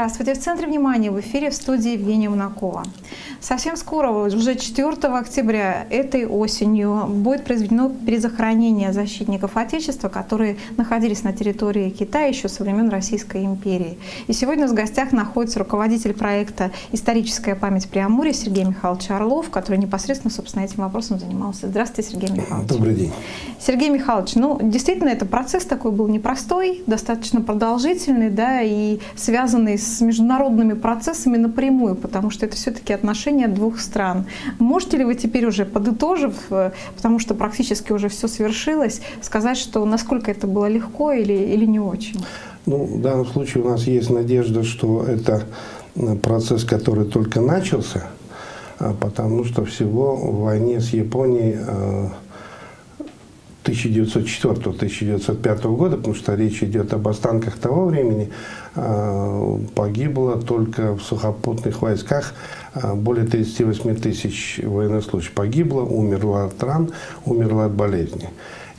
Здравствуйте. В центре внимания в эфире в студии Евгения Монакова. Совсем скоро, уже 4 октября этой осенью, будет произведено перезахоронение защитников Отечества, которые находились на территории Китая еще со времен Российской империи. И сегодня в гостях находится руководитель проекта «Историческая память Преамурья» Сергей Михайлович Орлов, который непосредственно, собственно, этим вопросом занимался. Здравствуйте, Сергей Михайлович. Добрый день. Сергей Михайлович, ну, действительно, это процесс такой был непростой, достаточно продолжительный, да, и связанный с международными процессами напрямую, потому что это все-таки отношения двух стран. Можете ли вы теперь уже, подытожив, э, потому что практически уже все свершилось, сказать, что насколько это было легко или, или не очень? Ну, в данном случае у нас есть надежда, что это э, процесс, который только начался, а потому что всего в войне с Японией 1904-1905 э, года, потому что речь идет об останках того времени, погибло только в сухопутных войсках а, более 38 тысяч военнослужащих погибло, умерло от ран, умерло от болезни.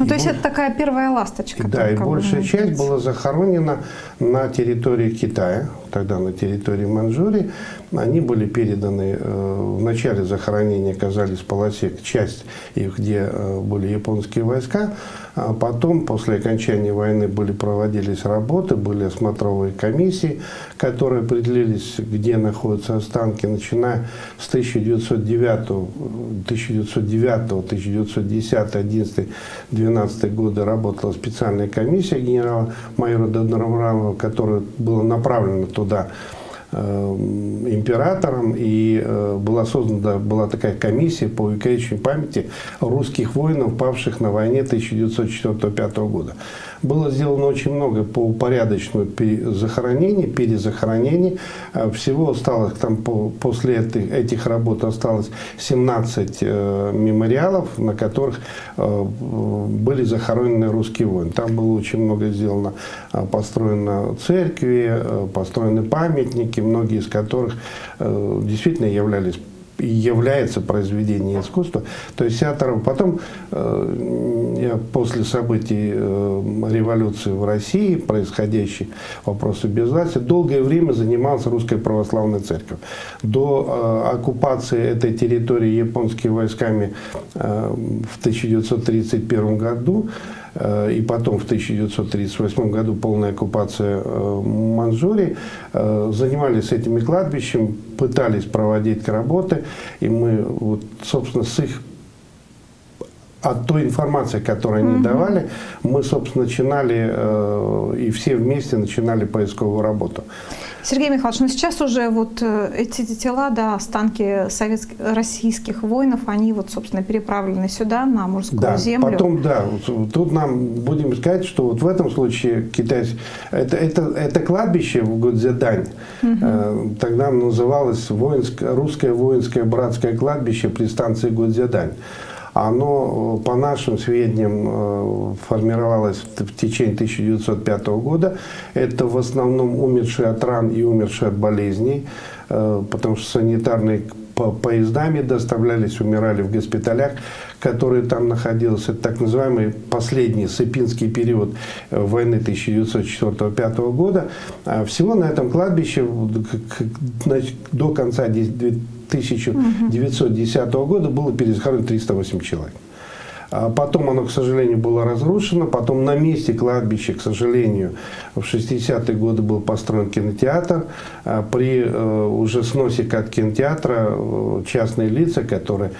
Ну, и то есть это такая первая ласточка. Да, и большая часть была захоронена на территории Китая, тогда на территории Манчжурии. Они были переданы, э, в начале захоронения оказались в полосе, часть их, где э, были японские войска, а потом, после окончания войны, были, проводились работы, были осмотровые комиссии, которые определились, где находятся останки, начиная с 1909, 1909 1910, 11, 12 годы работала специальная комиссия генерала-майора Донорова, которая была направлена туда императором, и э, была создана была такая комиссия по увековечению памяти русских воинов, павших на войне 1904-1905 года было сделано очень много по упорядочению захоронений, перезахоронений. А всего осталось там после этих, этих работ осталось 17 э, мемориалов, на которых э, были захоронены русские воины. Там было очень много сделано, э, построено церкви, э, построены памятники, многие из которых э, действительно являлись является произведение искусства. То есть театров. Потом э, я после событий э, революции в России, происходящей вопросы безвластия, долгое время занимался Русской Православной Церковью. До э, оккупации этой территории японскими войсками в 1931 году и потом в 1938 году полная оккупация э, Манчжурии, э, занимались этими кладбищем, пытались проводить работы, и мы, вот, собственно, с их от той информации, которую они mm давали, мы, собственно, начинали э, и все вместе начинали поисковую работу. Сергей Михайлович, ну сейчас уже вот э, эти тела, да, останки советских, российских воинов, они вот, собственно, переправлены сюда, на морскую да, землю. потом, да, тут нам будем сказать, что вот в этом случае Китай, это, это, это кладбище в Гудзедань, угу. тогда называлось воинское, русское воинское братское кладбище при станции Гудзедань оно, э, по нашим сведениям, э, формировалось в течение 1905 года. Это в основном умершие от ран и умершие от болезней, э, потому что санитарные поездами доставлялись, умирали в госпиталях, которые там находились. Это так называемый последний сыпинский период войны 1904-1905 года. А всего на этом кладбище до конца 1910 года было перезахоронено 308 человек. А потом оно, к сожалению, было разрушено. Потом на месте кладбища, к сожалению, в 60-е годы был построен кинотеатр. А при э, уже сносе от кинотеатра э, частные лица, которые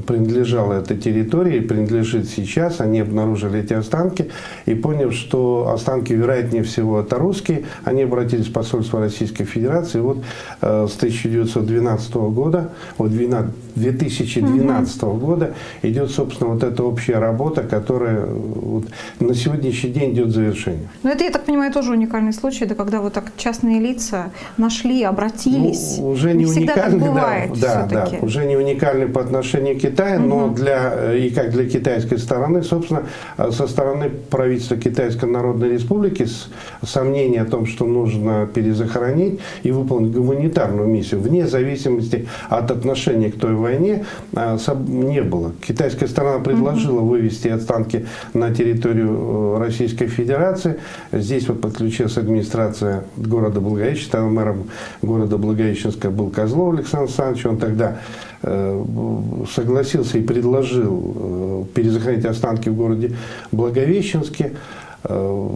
принадлежала этой территории, принадлежит сейчас. Они обнаружили эти останки и поняв, что останки, вероятнее всего, это русские, они обратились в посольство Российской Федерации. И вот э, с 1912 года, вот 2012 угу. года идет, собственно, вот эта общая работа, которая вот, на сегодняшний день идет завершение. Но это, я так понимаю, тоже уникальный случай, да, когда вот так частные лица нашли, обратились. Ну, уже не, не уникальный, да, да, да, уже не уникальный по отношению к Китая, но для, и как для китайской стороны, собственно, со стороны правительства Китайской Народной Республики с сомнение о том, что нужно перезахоронить и выполнить гуманитарную миссию, вне зависимости от отношения к той войне, не было. Китайская сторона предложила вывести останки на территорию Российской Федерации. Здесь вот подключилась администрация города Благовещенска, там мэром города Благовещенска был Козлов Александр Александрович, он тогда э, согласился и предложил э, перезахоронить останки в городе Благовещенске. Э,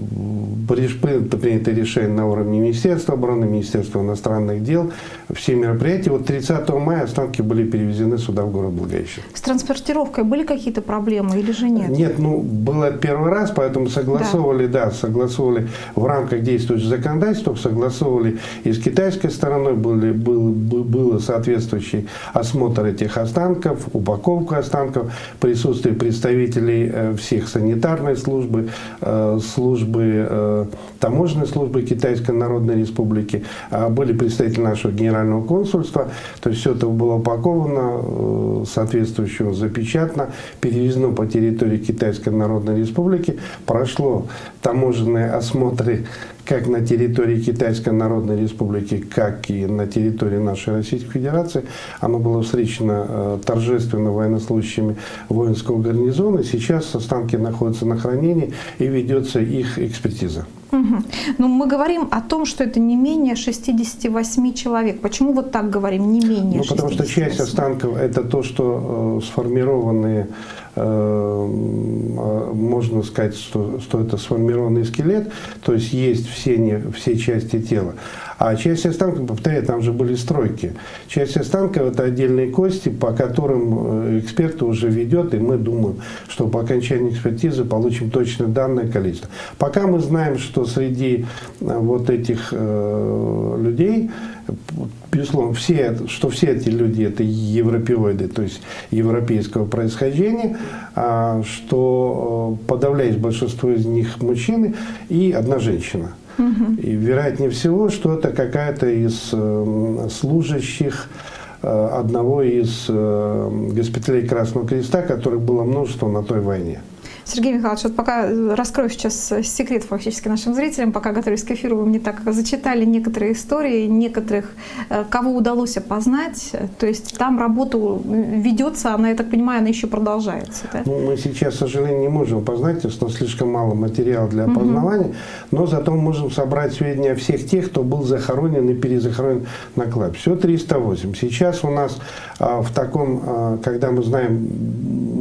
принято решение на уровне Министерства обороны, Министерства иностранных дел, все мероприятия. Вот 30 мая останки были перевезены сюда, в город Благовещен. С транспортировкой были какие-то проблемы или же нет? Нет, ну, было первый раз, поэтому согласовывали, да, да согласовывали в рамках действующего законодательства, согласовывали и с китайской стороной, были, был, был соответствующий осмотр этих останков, упаковка останков, присутствие представителей э, всех санитарной службы, э, службы, э, таможенной службы Китайской Народной Республики, а были представители нашего генерального консульства. То есть все это было упаковано, э, соответствующе запечатано, перевезено по территории Китайской Народной Республики, прошло таможенные осмотры как на территории Китайской Народной Республики, как и на территории нашей Российской Федерации. Оно было встречено э, торжественно военнослужащими воинского гарнизона. Сейчас останки находятся на хранении и ведется их экспертиза. Угу. Но мы говорим о том, что это не менее 68 человек. Почему вот так говорим, не менее ну, Потому 68? что часть останков – это то, что э, сформированные Э, можно сказать, что, что это сформированный скелет, то есть есть все, не, все части тела. А часть останков, повторяю, там же были стройки. Часть останков – это отдельные кости, по которым э, эксперты уже ведет, и мы думаем, что по окончании экспертизы получим точное данное количество. Пока мы знаем, что среди э, вот этих э, людей безусловно, все, что все эти люди это европеоиды, то есть европейского происхождения, а, что э, подавляющее большинство из них мужчины и одна женщина. И вероятнее всего, что это какая-то из э, служащих э, одного из госпиталей Красного Креста, которых было множество на той войне. Сергей Михайлович, вот пока раскрою сейчас секрет фактически нашим зрителям, пока готовились к эфиру, вы мне так зачитали некоторые истории, некоторых, э, кого удалось опознать. То есть там работа ведется, она, я так понимаю, она еще продолжается. Да? Ну, мы сейчас, к сожалению, не можем опознать, у нас слишком мало материала для опознавания, угу. но зато мы можем собрать сведения о всех тех, кто был захоронен и перезахоронен на клад. Все 308. Сейчас у нас а, в таком, а, когда мы знаем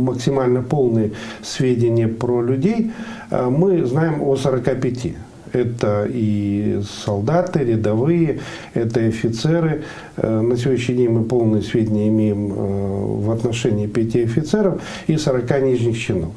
максимально полные сведения сведения про людей, э, мы знаем о 45. Это и солдаты, рядовые, это офицеры. Э, на сегодняшний день мы полные сведения имеем э, в отношении пяти офицеров и 40 нижних чинов.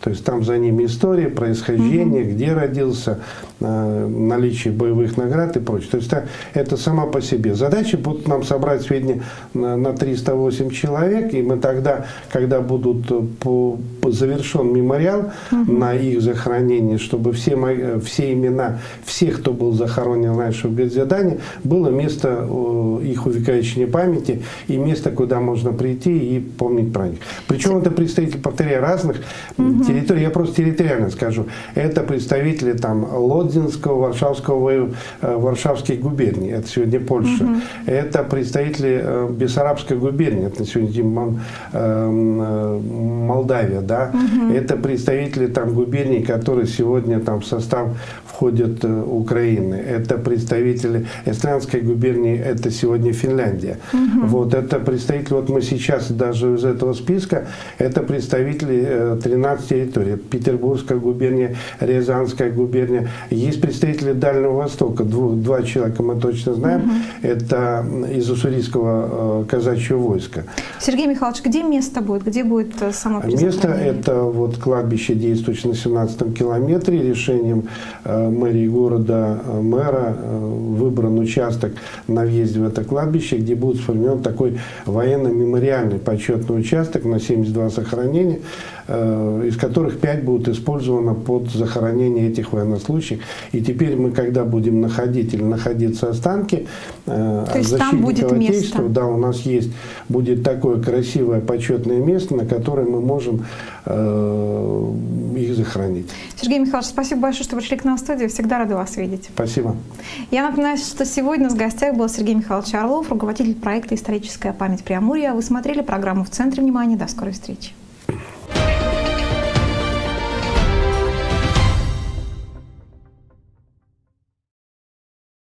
То есть там за ними история, происхождение, угу. где родился, э, наличие боевых наград и прочее. То есть это, сама по себе. Задача будет нам собрать сведения на, на 308 человек, и мы тогда, когда будут по, по завершен мемориал угу. на их захоронение, чтобы все, мои, все имена всех, кто был захоронен раньше в Газедане, было место их увековечения памяти и место, куда можно прийти и помнить про них. Причем это представители, повторяю, разных угу территории, я просто территориально скажу, это представители там Лодзинского, Варшавского, э, Варшавской губернии, это сегодня Польша. Угу. Это представители э, Бессарабской губернии, это сегодня эм, э, Молдавия, да. Угу. Это представители там губерний, которые сегодня там в состав входят Украины. Это представители Эстлянской губернии, это сегодня Финляндия. Угу. Вот это представители, вот мы сейчас даже из этого списка, это представители 13 территории. Петербургская губерния, Рязанская губерния. Есть представители Дальнего Востока, двух, два человека мы точно знаем. Угу. Это из уссурийского э, казачьего войска. Сергей Михайлович, где место будет? Где будет э, само Место это вот кладбище, действующее на 17 километре. Решением э, мэрии города, мэра выбран участок на въезде в это кладбище, где будет сформирован такой военно-мемориальный почетный участок на 72 сохранения, из которых пять будут использованы под захоронение этих военнослужащих. И теперь мы, когда будем находить или находиться останки э, То есть там будет место. да, у нас есть, будет такое красивое почетное место, на которое мы можем э, их захоронить. Сергей Михайлович, спасибо большое, что пришли к нам в студию. Всегда рада вас видеть. Спасибо. Я напоминаю, что сегодня с гостях был Сергей Михайлович Орлов, руководитель проекта «Историческая память Преамурья». Вы смотрели программу «В центре внимания». До скорой встречи.